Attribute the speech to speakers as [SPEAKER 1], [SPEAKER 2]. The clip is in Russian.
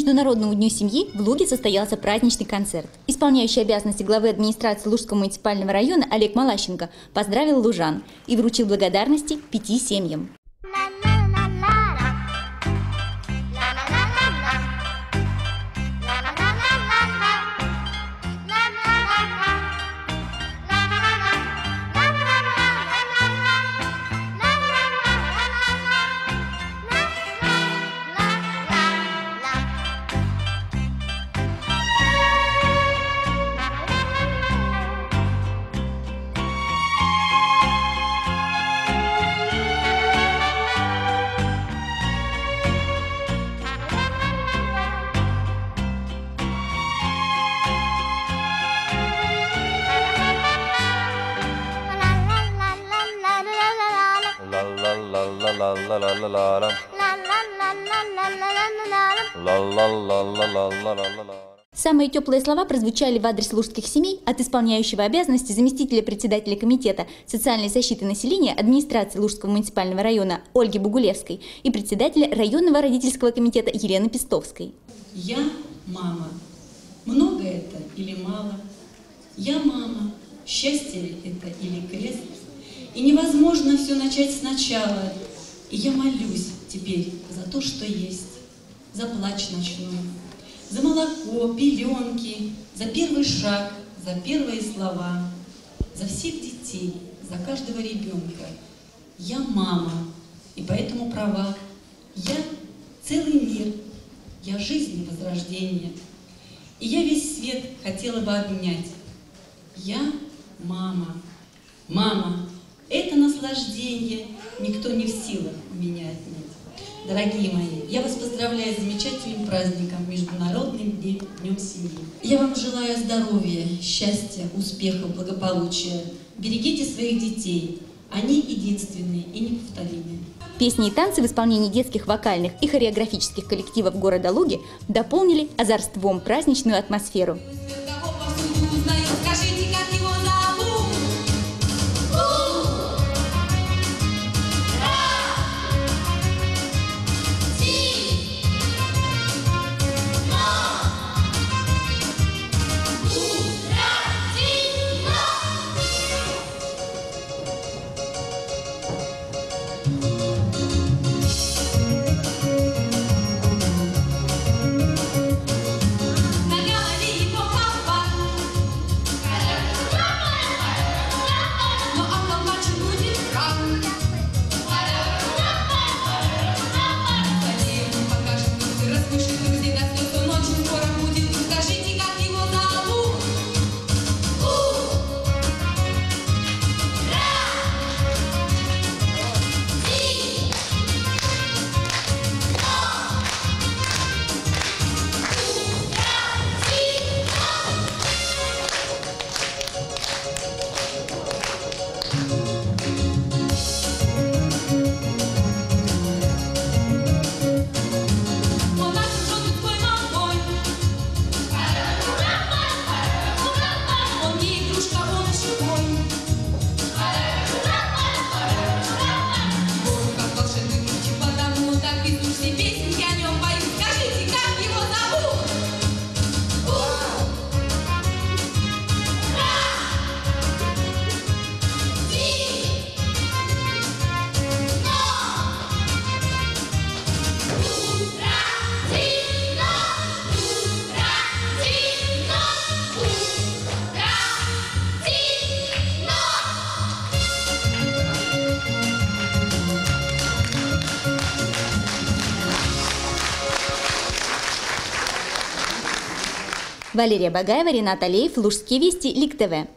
[SPEAKER 1] Международному дню семьи в Луге состоялся праздничный концерт. Исполняющий обязанности главы администрации Лужского муниципального района Олег Малащенко поздравил лужан и вручил благодарности пяти семьям.
[SPEAKER 2] La la la la la la la La la la la la la la la
[SPEAKER 1] Самые теплые слова прозвучали в адрес лужских семей от исполняющего обязанности заместителя председателя комитета социальной защиты населения администрации Лужского муниципального района Ольги Бугулевской и председателя районного родительского комитета Елены Пестовской.
[SPEAKER 3] Я мама. Много это или мало? Я мама. Счастье это или крест? И невозможно все начать сначала. И я молюсь теперь за то, что есть, за плач ночной, за молоко, пеленки, за первый шаг, за первые слова, за всех детей, за каждого ребенка. Я мама, и поэтому права. Я целый мир, я жизнь и возрождение. И я весь свет хотела бы обнять. Я мама. Мама, это наслаждение никто не в силах у меня отнять. Дорогие мои, я вас поздравляю с замечательным праздником, Международным днем, семьи. Я вам желаю здоровья, счастья, успехов, благополучия. Берегите своих детей. Они единственные и неповторимые.
[SPEAKER 1] Песни и танцы в исполнении детских вокальных и хореографических коллективов города Луги дополнили озорством праздничную атмосферу. Валерия Багаева, Ренат Алеев, Лужские вести, Лик ТВ.